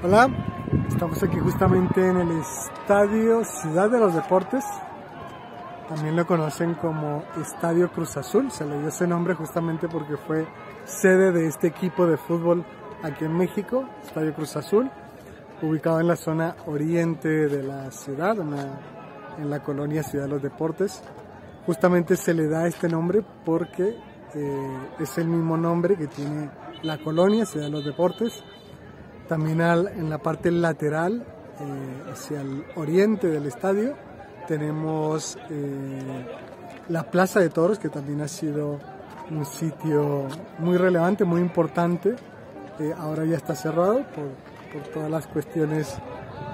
Hola, estamos aquí justamente en el Estadio Ciudad de los Deportes. También lo conocen como Estadio Cruz Azul. Se le dio ese nombre justamente porque fue sede de este equipo de fútbol aquí en México, Estadio Cruz Azul, ubicado en la zona oriente de la ciudad, en la, colonia Ciudad de los Deportes. Justamente se le da este nombre porque eh, es el mismo nombre que tiene la colonia Ciudad de los Deportes también en la parte lateral, eh, hacia el oriente del estadio, tenemos eh, la Plaza de Toros, que también ha sido un sitio muy relevante, muy importante. Eh, ahora ya está cerrado por, todas las cuestiones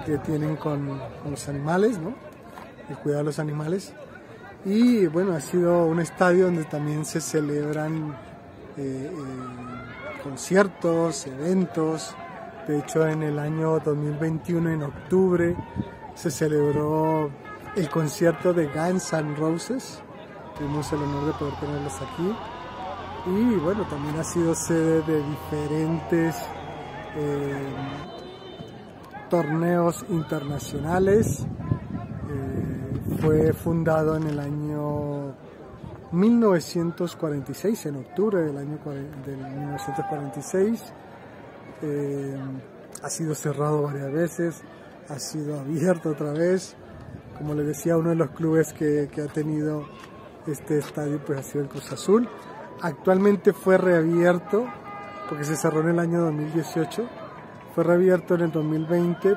que tienen con, los animales, ¿no? el cuidado de los animales. Y bueno, ha sido un estadio donde también se celebran conciertos, eventos, de hecho, en el año 2021, en octubre, se celebró el concierto de Guns N' Roses. Tuvimos el honor de poder tenerlos aquí. Y bueno, también ha sido sede de diferentes eh, torneos internacionales. Eh, fue fundado en el año 1946, en octubre del año del 1946 eh, ha sido cerrado varias veces, ha sido abierto otra vez. Como les decía, uno de los clubes que, ha tenido este estadio pues ha sido el Cruz Azul. Actualmente fue reabierto porque se cerró en el año 2018, fue reabierto en el 2020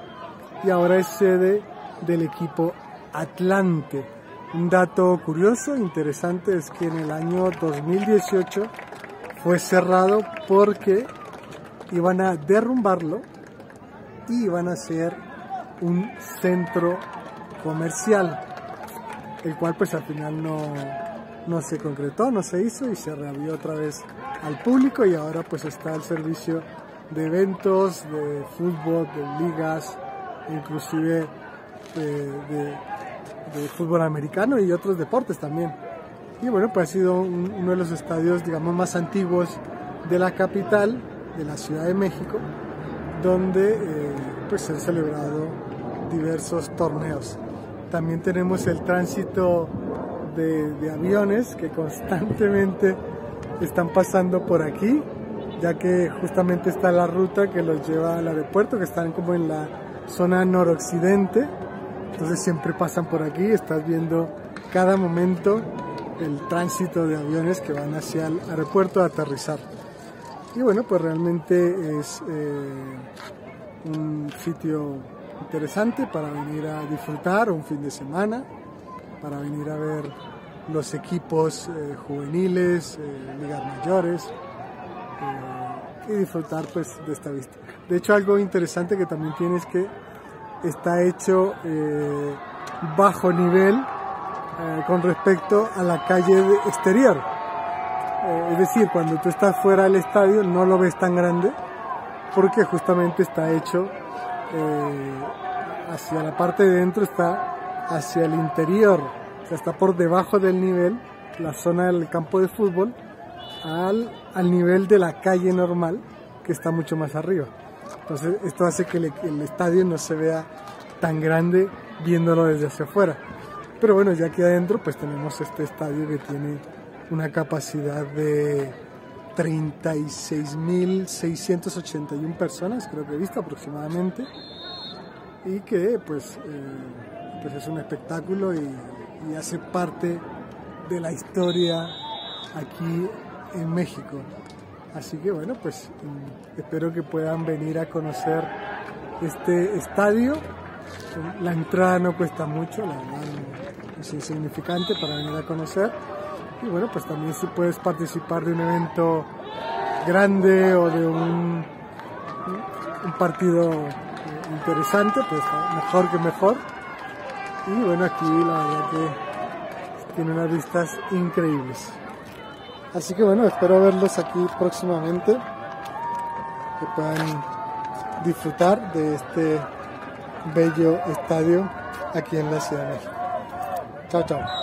y ahora es sede del equipo Atlante. Un dato curioso, interesante, es que en el año 2018 fue cerrado porque iban a derrumbarlo y iban a hacer un centro comercial, el cual pues al final no, no se concretó, no se hizo y se reabrió otra vez al público y ahora pues está al servicio de eventos, de fútbol, de ligas, inclusive de, de, fútbol americano y otros deportes también. Y bueno, pues ha sido uno de los estadios, digamos, más antiguos de la capital de la Ciudad de México, donde eh, pues se han celebrado diversos torneos. También tenemos el tránsito de, aviones que constantemente están pasando por aquí, ya que justamente está la ruta que los lleva al aeropuerto, que están como en la zona noroccidente, entonces siempre pasan por aquí, estás viendo cada momento el tránsito de aviones que van hacia el aeropuerto a aterrizar. Y bueno, pues realmente es eh, un sitio interesante para venir a disfrutar un fin de semana, para venir a ver los equipos eh, juveniles, eh, ligas mayores y disfrutar pues de esta vista. De hecho algo interesante que también tiene es que está hecho bajo nivel con respecto a la calle exterior. Eh, es decir, cuando tú estás fuera del estadio no lo ves tan grande porque justamente está hecho eh, hacia la parte de dentro, está hacia el interior, o sea, está por debajo del nivel, la zona del campo de fútbol, al, al nivel de la calle normal, que está mucho más arriba. Entonces esto hace que el estadio no se vea tan grande viéndolo desde hacia afuera. Pero bueno, ya aquí adentro pues tenemos este estadio que tiene una capacidad de 36.681 personas, creo que he visto aproximadamente, y que pues, eh, pues es un espectáculo y, hace parte de la historia aquí en México. Así que bueno, pues mm, espero que puedan venir a conocer este estadio. La entrada no cuesta mucho, la verdad es insignificante para venir a conocer y bueno, pues también si puedes participar de un evento grande o de un, partido interesante, pues mejor que mejor. Y bueno, aquí la verdad que tiene unas vistas increíbles. Así que bueno, espero verlos aquí próximamente, que puedan disfrutar de este bello estadio aquí en la Ciudad de México. Chao, chao.